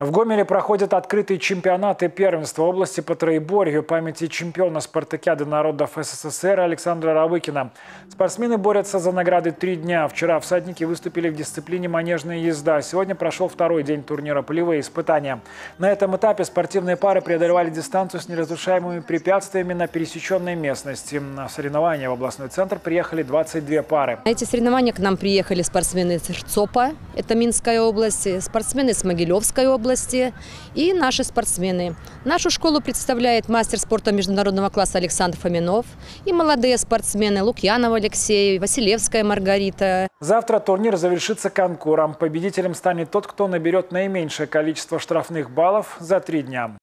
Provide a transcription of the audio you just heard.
В Гомеле проходят открытые чемпионаты первенства области по троеборью памяти чемпиона спартакиады народов СССР Александра Равыкина. Спортсмены борются за награды три дня. Вчера всадники выступили в дисциплине манежная езда. Сегодня прошел второй день турнира «Полевые испытания». На этом этапе спортивные пары преодолевали дистанцию с неразрушаемыми препятствиями на пересеченной местности. На соревнования в областной центр приехали 22 пары. На эти соревнования к нам приехали спортсмены из РЦОПа, это Минская область, спортсмены с Могилевской области и наши спортсмены. Нашу школу представляет мастер спорта международного класса Александр Фоминов и молодые спортсмены Лукьянова Алексей, Василевская Маргарита. Завтра турнир завершится конкуром. Победителем станет тот, кто наберет наименьшее количество штрафных баллов за три дня.